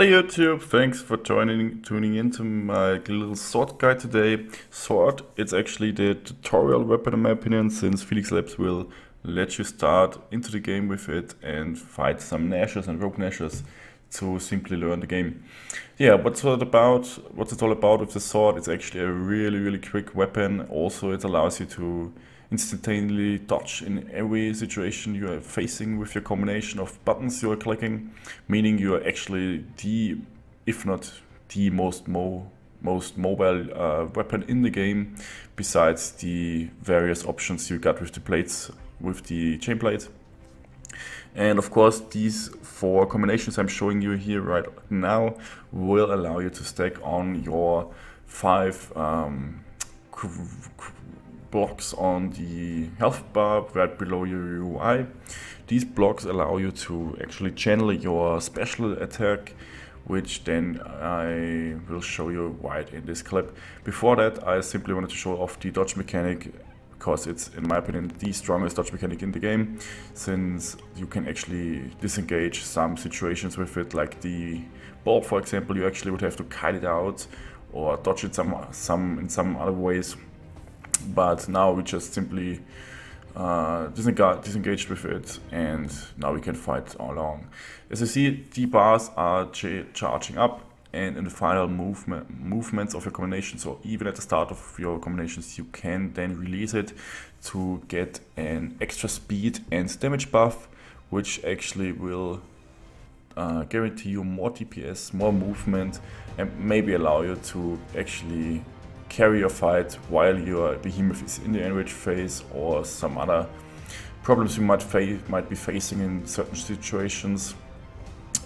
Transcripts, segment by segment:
Hey YouTube, thanks for joining, tuning into my little sword guide today. Sword, it's actually the tutorial weapon in my opinion, since Phoenix Labs will let you start into the game with it and fight some Gnashers and Rogue Gnashers to simply learn the game. Yeah, what's it about? What's it all about with the sword? It's actually a really, really quick weapon. Also, it allows you to instantaneously dodge in every situation you are facing with your combination of buttons you are clicking, meaning you are actually the, if not the most mo most mobile uh, weapon in the game, besides the various options you got with the plates, with the chain blade. And of course, these four combinations I'm showing you here right now will allow you to stack on your five um, blocks on the health bar right below your UI. These blocks allow you to actually channel your special attack which then I will show you right in this clip. Before that I simply wanted to show off the dodge mechanic because it's in my opinion the strongest dodge mechanic in the game since you can actually disengage some situations with it like the ball for example you actually would have to kite it out or dodge it some some in some other ways but now we just simply uh, disengaged with it and now we can fight along. As you see, the bars are ch charging up and in the final movement movements of your combination, so even at the start of your combinations, you can then release it to get an extra speed and damage buff, which actually will uh, guarantee you more DPS, more movement, and maybe allow you to actually carry your fight while your behemoth is in the enrage phase or some other problems you might, might be facing in certain situations.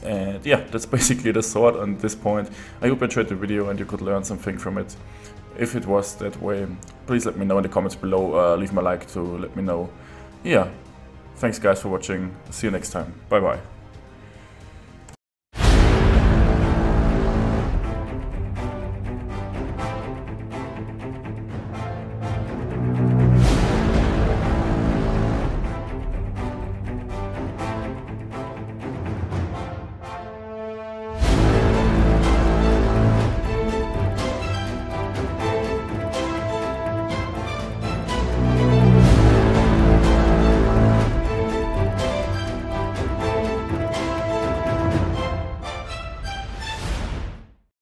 And yeah, that's basically the sword on this point. I hope you enjoyed the video and you could learn something from it. If it was that way, please let me know in the comments below. Uh, leave a like to let me know. Yeah, thanks guys for watching. See you next time. Bye bye.